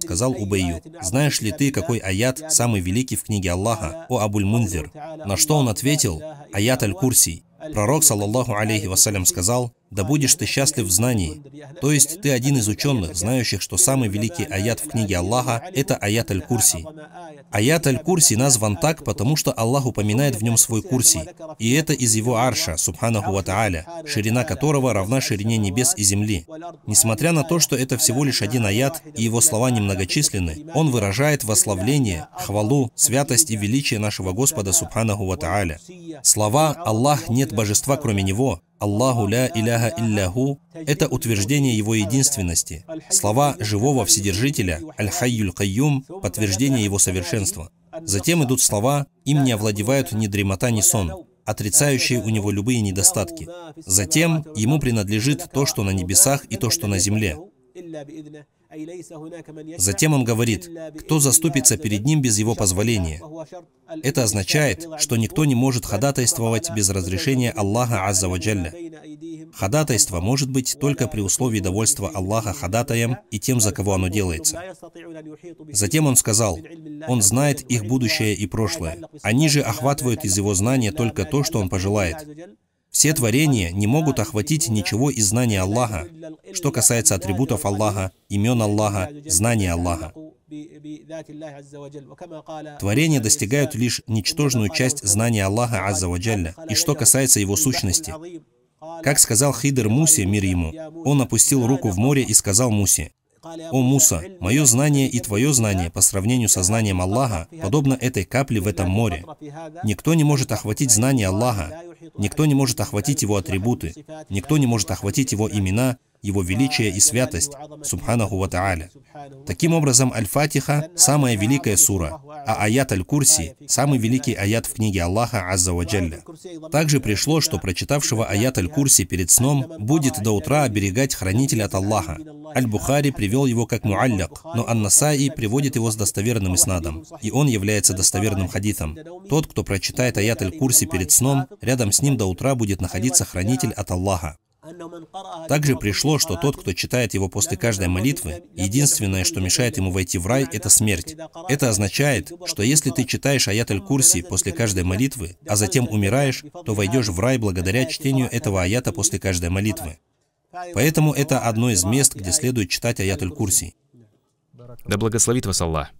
сказал Убейю, «Знаешь ли ты, какой аят самый великий в книге Аллаха, о Абуль-Мунзир?» На что он ответил, «Аят Аль-Курси». Пророк, саллаллаху алейхи вассалям, сказал, «Да будешь ты счастлив в знании». То есть ты один из ученых, знающих, что самый великий аят в книге Аллаха – это аят Аль-Курси. Аят Аль-Курси назван так, потому что Аллах упоминает в нем свой Курси, и это из его арша, субханаху ва ширина которого равна ширине небес и земли. Несмотря на то, что это всего лишь один аят, и его слова немногочисленны, он выражает восславление, хвалу, святость и величие нашего Господа, субханаху ва. Слова «Аллах нет божества кроме Него», Аллаху ля иляха илляху – это утверждение Его единственности. Слова живого Вседержителя Аль-Хайюль Кайюм – подтверждение Его совершенства. Затем идут слова «Им не овладевают ни дремота, ни сон», отрицающие у него любые недостатки. Затем ему принадлежит то, что на небесах и то, что на земле. Затем он говорит, кто заступится перед ним без его позволения. Это означает, что никто не может ходатайствовать без разрешения Аллаха Аззаваджалля. Ходатайство может быть только при условии довольства Аллаха ходатаем и тем, за кого оно делается. Затем он сказал, он знает их будущее и прошлое. Они же охватывают из его знания только то, что он пожелает. Все творения не могут охватить ничего из знания Аллаха, что касается атрибутов Аллаха, имен Аллаха, знания Аллаха. Творения достигают лишь ничтожную часть знания Аллаха Аззаваджалля, и что касается его сущности. Как сказал Хидр Мусе, мир ему, он опустил руку в море и сказал Мусе, «О Муса, мое знание и твое знание по сравнению со знанием Аллаха подобно этой капле в этом море. Никто не может охватить знание Аллаха, никто не может охватить его атрибуты, никто не может охватить его имена, его величие и святость, субханаху ва та'аля. Таким образом, Аль-Фатиха – самая великая сура, а аят Аль-Курси – самый великий аят в книге Аллаха Азза ва Джалля. Также пришло, что прочитавшего аят Аль-Курси перед сном будет до утра оберегать хранитель от Аллаха. Аль-Бухари привел его как муалляк, но Ан-Насаи приводит его с достоверным иснадом, и он является достоверным хадитом. Тот, кто прочитает аят Аль-Курси перед сном, рядом с ним до утра будет находиться хранитель от Аллаха. Также пришло, что тот, кто читает его после каждой молитвы, единственное, что мешает ему войти в рай, это смерть. Это означает, что если ты читаешь аят аль-Курси после каждой молитвы, а затем умираешь, то войдешь в рай благодаря чтению этого аята после каждой молитвы. Поэтому это одно из мест, где следует читать аят аль-Курси. Да благословит вас Аллах.